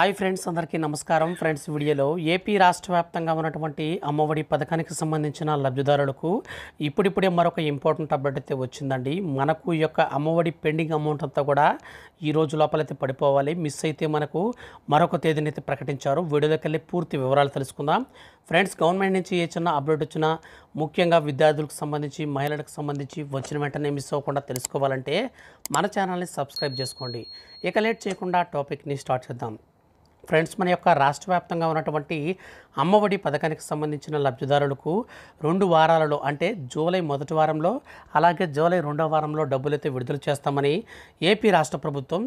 Hi friends అందరికీ నమస్కారం. Friends వీడియోలో ఏపీ రాష్ట్ర వ్యాప్తంగా ఉన్నటువంటి అమ్మఒడి పథకానికి సంబంధించిన లబ్ధిదారులకు ఇప్పుడిప్పుడే మరొక ఇంపార్టెంట్ అప్డేట్ అయితే వచ్చిందండి. మనకు ఈ యొక్క అమ్మఒడి పెండింగ్ అమౌంట్ అంతా కూడా ఈ రోజు లోపలైతే పడిపోవాలి. మిస్ అయితే మనకు మరొక తేదీని అయితే ప్రకటించారు. వీడియోలోకి వెళ్ళి పూర్తి వివరాలు తెలుసుకుందాం. ఫ్రెండ్స్ గవర్నమెంట్ నుంచి ఏ చిన్న అప్డేట్ వచ్చినా ముఖ్యంగా విద్యార్థులకు సంబంధించి మహిళలకు సంబంధించి వచ్చిన వెంటనే మిస్ అవ్వకుండా తెలుసుకోవాలంటే మన ఛానల్ని సబ్స్క్రైబ్ చేసుకోండి. ఇక లేట్ చేయకుండా టాపిక్ని స్టార్ట్ చేద్దాం. ఫ్రెండ్స్ మన యొక్క రాష్ట్ర వ్యాప్తంగా ఉన్నటువంటి అమ్మఒడి పథకానికి సంబంధించిన లబ్ధిదారులకు రెండు వారాలలో అంటే జూలై మొదటి వారంలో అలాగే జూలై రెండో వారంలో డబ్బులైతే విడుదల చేస్తామని ఏపీ రాష్ట్ర ప్రభుత్వం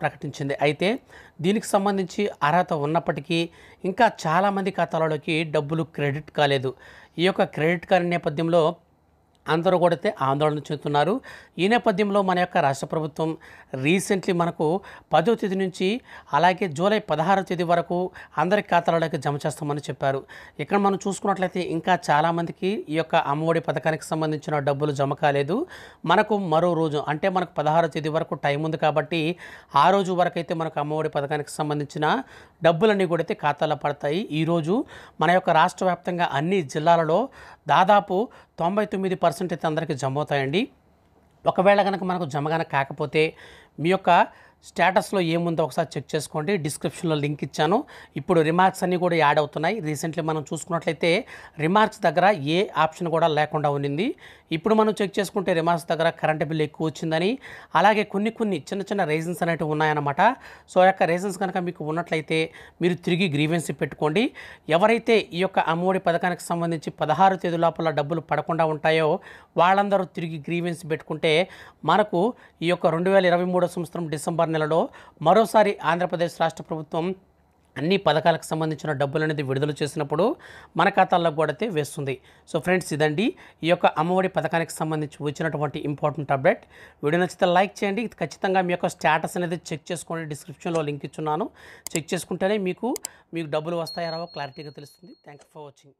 ప్రకటించింది. అయితే దీనికి సంబంధించి అర్హత ఉన్నప్పటికీ ఇంకా చాలామంది ఖాతాలలోకి డబ్బులు క్రెడిట్ కాలేదు. ఈ యొక్క క్రెడిట్ కార్డు నేపథ్యంలో అందరూ కూడా అయితే ఆందోళన చెందుతున్నారు. ఈ నేపథ్యంలో మన యొక్క రాష్ట్ర ప్రభుత్వం రీసెంట్లీ మనకు పదో తేదీ నుంచి అలాగే జూలై పదహారో తేదీ వరకు అందరి ఖాతాలలోకి జమ చేస్తామని చెప్పారు. ఇక్కడ మనం చూసుకున్నట్లయితే ఇంకా చాలామందికి ఈ యొక్క అమ్మఒడి పథకానికి సంబంధించిన డబ్బులు జమ కాలేదు. మనకు మరో రోజు అంటే మనకు పదహారో తేదీ వరకు టైం ఉంది కాబట్టి ఆ రోజు వరకు అయితే మనకు అమ్మఒడి పథకానికి సంబంధించిన డబ్బులన్నీ కూడా అయితే ఖాతాలో పడతాయి. ఈరోజు మన యొక్క రాష్ట్ర వ్యాప్తంగా అన్ని జిల్లాలలో దాదాపు తొంభై తొమ్మిది పర్సెంట్ అయితే అందరికీ జమ అవుతాయండి ఒకవేళ కనుక మనకు జమ కనుక కాకపోతే మీ యొక్క స్టేటస్లో ఏముందో ఒకసారి చెక్ చేసుకోండి. డిస్క్రిప్షన్లో లింక్ ఇచ్చాను. ఇప్పుడు రిమార్క్స్ అన్నీ కూడా యాడ్ అవుతున్నాయి. రీసెంట్లీ మనం చూసుకున్నట్లయితే రిమార్క్స్ దగ్గర ఏ ఆప్షన్ కూడా లేకుండా ఉండింది ఇప్పుడు మనం చెక్ చేసుకుంటే రిమార్క్స్ దగ్గర కరెంట్ బిల్ ఎక్కువ వచ్చిందని అలాగే కొన్ని కొన్ని చిన్న చిన్న రీజన్స్ అనేవి ఉన్నాయన్నమాట. సో ఆ యొక్క రీజన్స్ కనుక మీకు ఉన్నట్లయితే మీరు తిరిగి గ్రీవెన్సీ పెట్టుకోండి. ఎవరైతే ఈ యొక్క అమ్మఒడి పథకానికి సంబంధించి పదహారు తేదీ లోపల డబ్బులు పడకుండా ఉంటాయో వాళ్ళందరూ తిరిగి గ్రీవెన్స్ పెట్టుకుంటే మనకు ఈ యొక్క రెండు వేల ఇరవై మూడో సంవత్సరం డిసెంబర్ నెలలో మరోసారి ఆంధ్రప్రదేశ్ రాష్ట్ర ప్రభుత్వం అన్ని పథకాలకు సంబంధించిన డబ్బులు అనేది విడుదల చేసినప్పుడు మన ఖాతాల్లో కూడా అయితే వేస్తుంది. సో ఫ్రెండ్స్ ఇదండి. ఈ యొక్క అమ్మఒడి పథకానికి సంబంధించి వచ్చినటువంటి ఇంపార్టెంట్ అప్డేట్. వీడియో నచ్చితే లైక్ చేయండి. ఖచ్చితంగా మీ యొక్క స్టేటస్ అనేది చెక్ చేసుకోండి. డిస్క్రిప్షన్లో లింక్ ఇచ్చున్నాను. చెక్ చేసుకుంటేనే మీకు మీకు డబ్బులు వస్తాయో రావో క్లారిటీగా తెలుస్తుంది. Thank you for watching